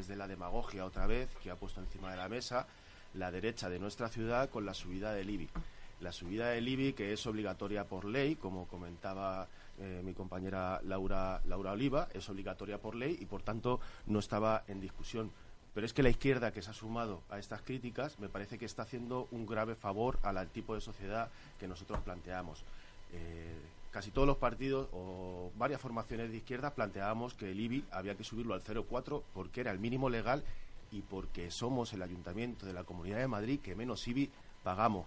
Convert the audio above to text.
Desde la demagogia otra vez, que ha puesto encima de la mesa la derecha de nuestra ciudad con la subida del IBI. La subida del IBI, que es obligatoria por ley, como comentaba eh, mi compañera Laura, Laura Oliva, es obligatoria por ley y, por tanto, no estaba en discusión. Pero es que la izquierda que se ha sumado a estas críticas me parece que está haciendo un grave favor al tipo de sociedad que nosotros planteamos. Eh, casi todos los partidos o varias formaciones de izquierda planteábamos que el IBI había que subirlo al 0,4 porque era el mínimo legal y porque somos el ayuntamiento de la Comunidad de Madrid que menos IBI pagamos.